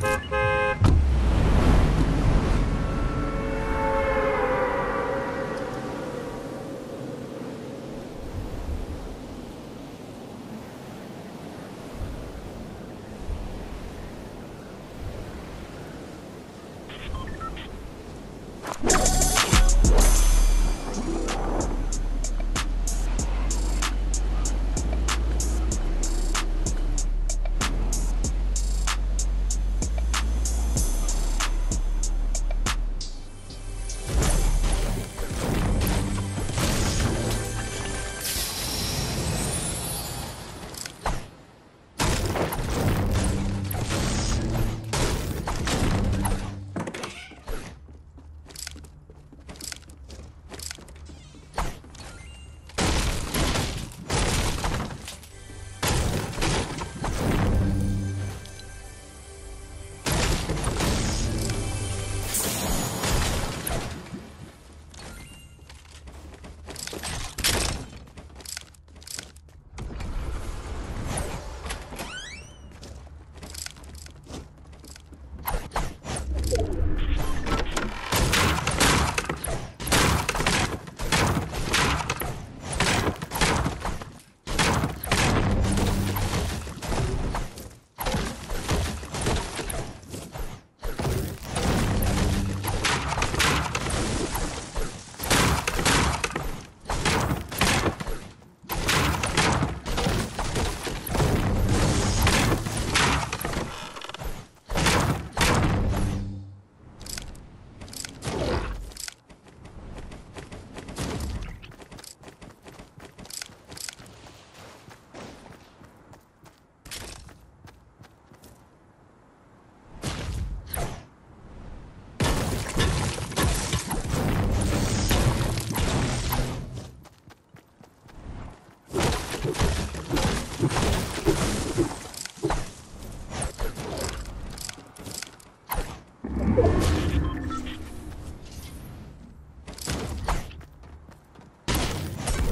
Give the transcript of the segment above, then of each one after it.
Bye.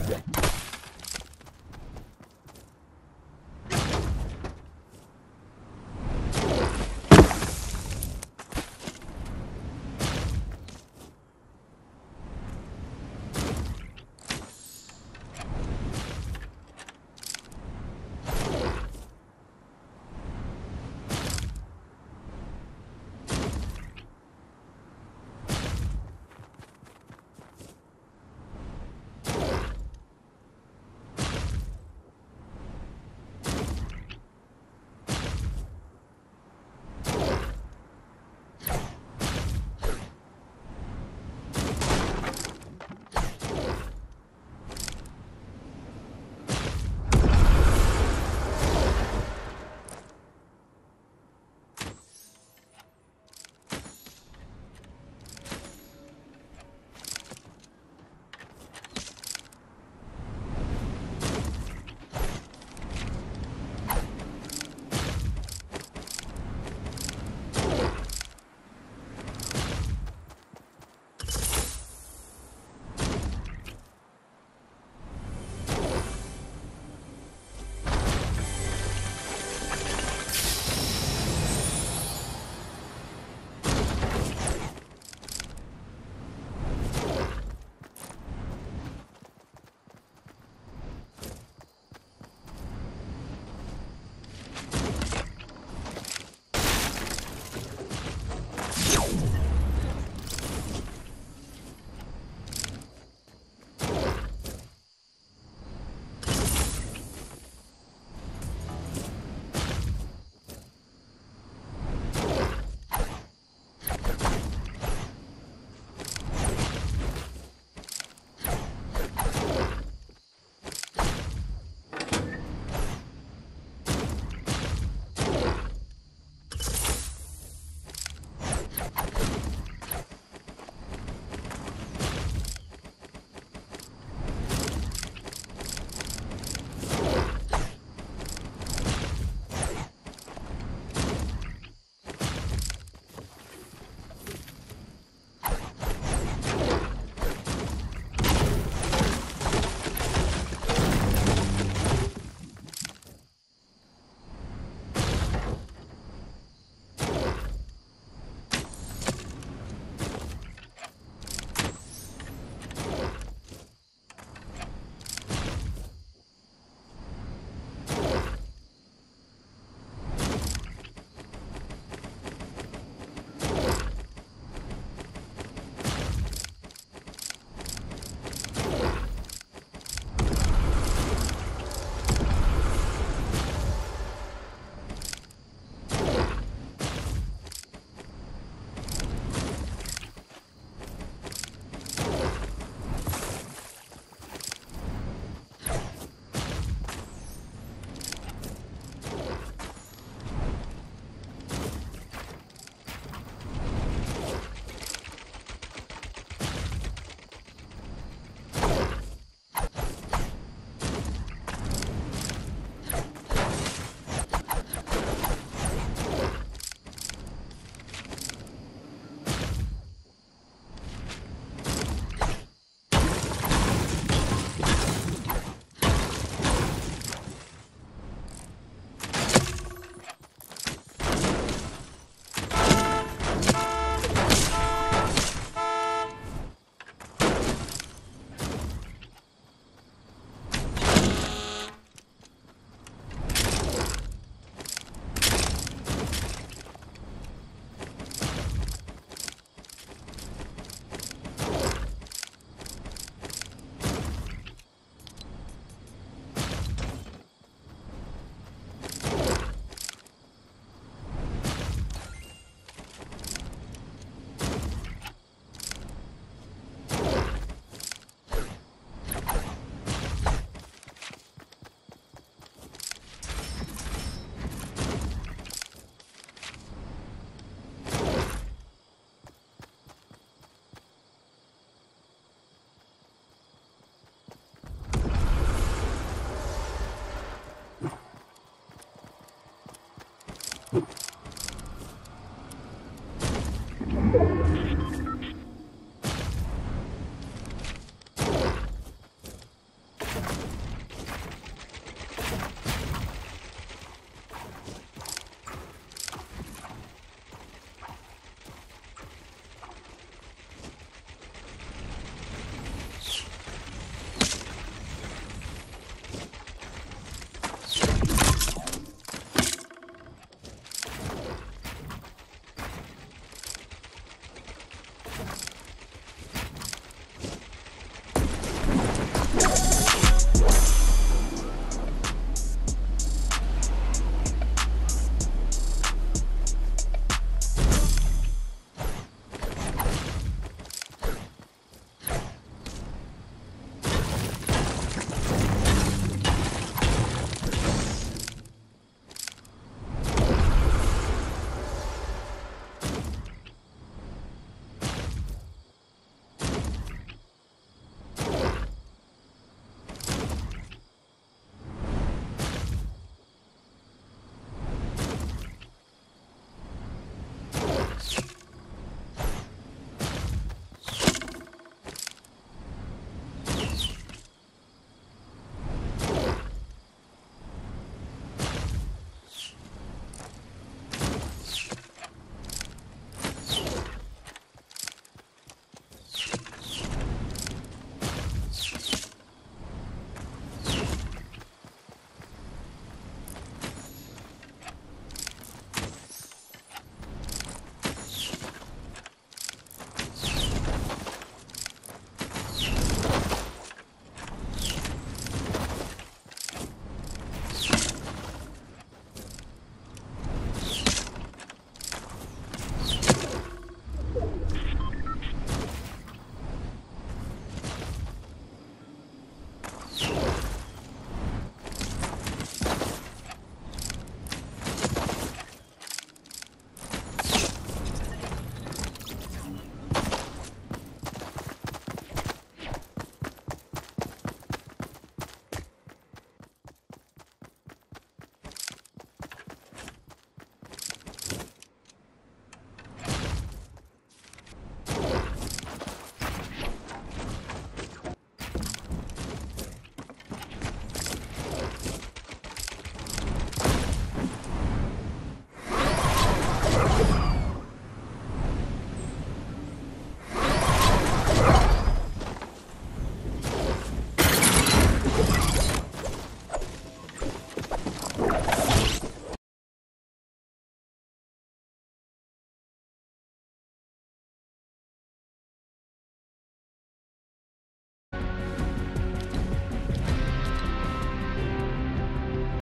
Yeah.